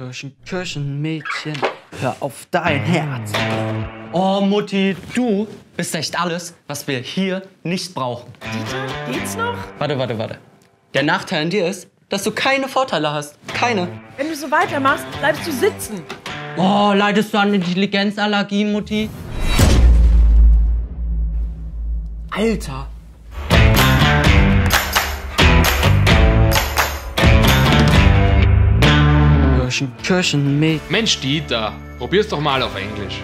Kirchen, Kirchenmädchen, hör auf dein Herz. Oh, Mutti, du bist echt alles, was wir hier nicht brauchen. Dieter, geht's noch? Warte, warte, warte. Der Nachteil an dir ist, dass du keine Vorteile hast. Keine. Wenn du so weitermachst, bleibst du sitzen. Oh, leidest du an Intelligenzallergie, Mutti? Alter. Kirchen, Kirchenmädchen. Mensch, Dieter, probier's doch mal auf Englisch.